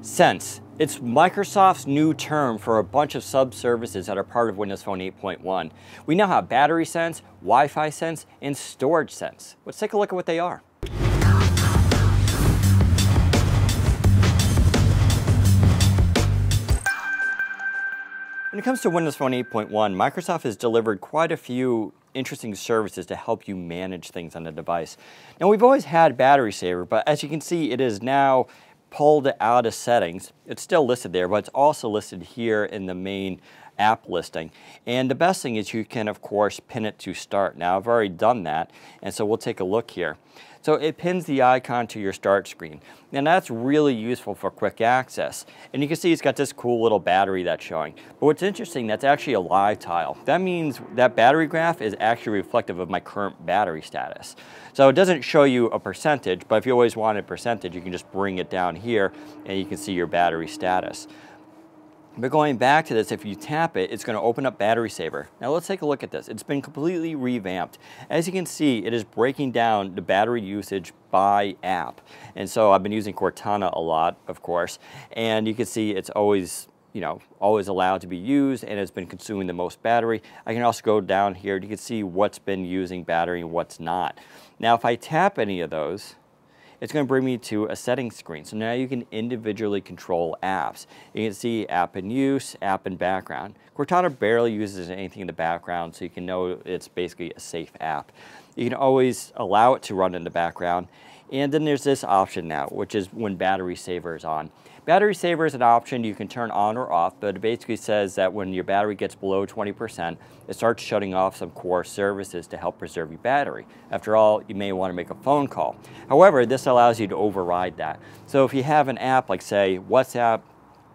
Sense. It's Microsoft's new term for a bunch of sub-services that are part of Windows Phone 8.1. We now have Battery Sense, Wi-Fi Sense, and Storage Sense. Let's take a look at what they are. When it comes to Windows Phone 8.1, Microsoft has delivered quite a few interesting services to help you manage things on the device. Now we've always had Battery Saver, but as you can see, it is now pulled out of settings. It's still listed there, but it's also listed here in the main app listing. And the best thing is you can, of course, pin it to start. Now, I've already done that, and so we'll take a look here. So it pins the icon to your start screen. And that's really useful for quick access. And you can see it's got this cool little battery that's showing. But what's interesting, that's actually a live tile. That means that battery graph is actually reflective of my current battery status. So it doesn't show you a percentage, but if you always want a percentage, you can just bring it down here and you can see your battery status. But going back to this, if you tap it, it's going to open up Battery Saver. Now let's take a look at this. It's been completely revamped. As you can see, it is breaking down the battery usage by app. And so I've been using Cortana a lot, of course, and you can see it's always you know, always allowed to be used and it's been consuming the most battery. I can also go down here, you can see what's been using battery and what's not. Now if I tap any of those, it's going to bring me to a settings screen. So now you can individually control apps. You can see app in use, app in background. Cortana barely uses anything in the background, so you can know it's basically a safe app. You can always allow it to run in the background. And then there's this option now, which is when battery saver is on. Battery saver is an option you can turn on or off, but it basically says that when your battery gets below 20%, it starts shutting off some core services to help preserve your battery. After all, you may want to make a phone call. However, this allows you to override that. So if you have an app like say WhatsApp,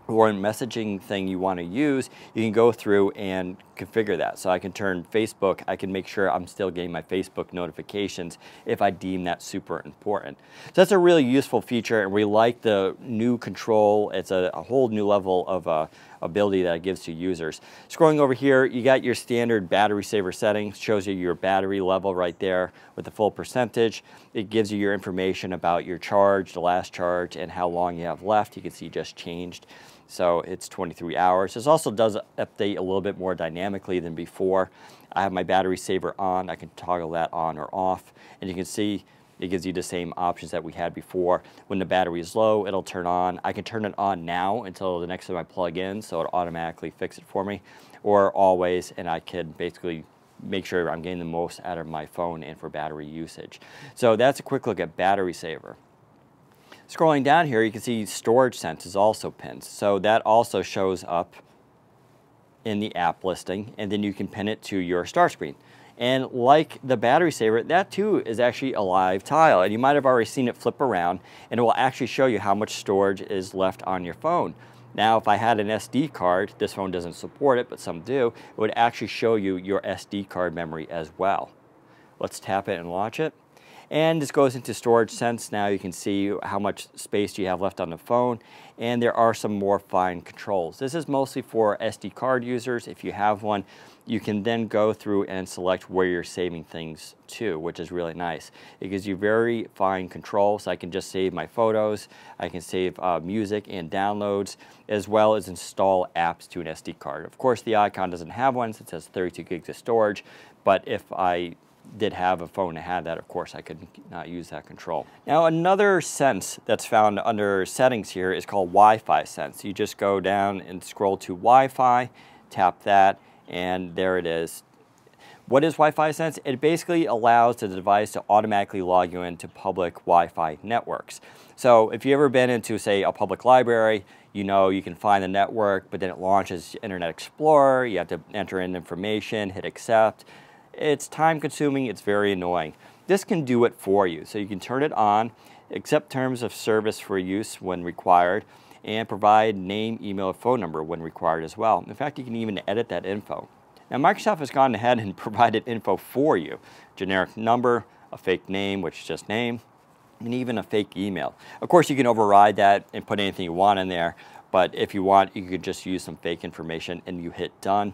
or a messaging thing you want to use, you can go through and configure that. So I can turn Facebook, I can make sure I'm still getting my Facebook notifications if I deem that super important. So that's a really useful feature and we like the new control. It's a, a whole new level of uh, ability that it gives to users. Scrolling over here, you got your standard battery saver settings, shows you your battery level right there with the full percentage. It gives you your information about your charge, the last charge, and how long you have left. You can see just changed. So it's 23 hours. This also does update a little bit more dynamically than before. I have my battery saver on. I can toggle that on or off. And you can see it gives you the same options that we had before. When the battery is low, it'll turn on. I can turn it on now until the next time I plug in, so it'll automatically fix it for me, or always, and I can basically make sure I'm getting the most out of my phone and for battery usage. So that's a quick look at battery saver. Scrolling down here, you can see storage sense is also pinned. So that also shows up in the app listing, and then you can pin it to your start screen. And like the battery saver, that too is actually a live tile. And you might have already seen it flip around, and it will actually show you how much storage is left on your phone. Now, if I had an SD card, this phone doesn't support it, but some do, it would actually show you your SD card memory as well. Let's tap it and launch it. And this goes into storage sense. Now you can see how much space you have left on the phone. And there are some more fine controls. This is mostly for SD card users. If you have one, you can then go through and select where you're saving things to, which is really nice. It gives you very fine control, so I can just save my photos, I can save uh, music and downloads, as well as install apps to an SD card. Of course, the Icon doesn't have one since it has 32 gigs of storage, but if I did have a phone that had that, of course, I could not use that control. Now, another sense that's found under settings here is called Wi-Fi sense. You just go down and scroll to Wi-Fi, tap that, and there it is. What is Wi-Fi sense? It basically allows the device to automatically log you into public Wi-Fi networks. So if you've ever been into, say, a public library, you know you can find the network, but then it launches Internet Explorer, you have to enter in information, hit accept, it's time consuming, it's very annoying. This can do it for you. So you can turn it on, accept terms of service for use when required, and provide name, email, phone number when required as well. In fact, you can even edit that info. Now Microsoft has gone ahead and provided info for you. Generic number, a fake name, which is just name, and even a fake email. Of course, you can override that and put anything you want in there, but if you want, you could just use some fake information and you hit done.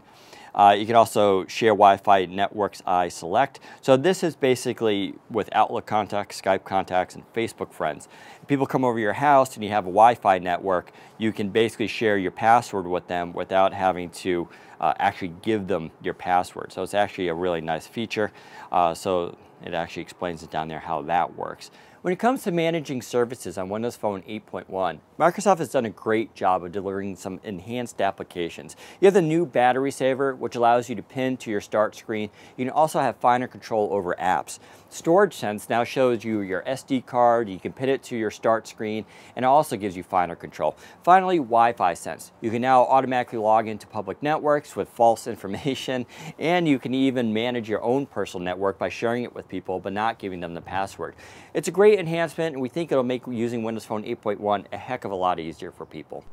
Uh, you can also share Wi-Fi networks I select. So this is basically with Outlook contacts, Skype contacts, and Facebook friends. If people come over your house and you have a Wi-Fi network, you can basically share your password with them without having to uh, actually give them your password. So it's actually a really nice feature. Uh, so it actually explains it down there how that works. When it comes to managing services on Windows Phone 8.1, Microsoft has done a great job of delivering some enhanced applications. You have the new battery saver, which allows you to pin to your start screen. You can also have finer control over apps. Storage Sense now shows you your SD card, you can pin it to your start screen, and also gives you finer control. Finally, Wi-Fi Sense. You can now automatically log into public networks with false information, and you can even manage your own personal network by sharing it with people, but not giving them the password. It's a great enhancement and we think it'll make using Windows Phone 8.1 a heck of a lot easier for people.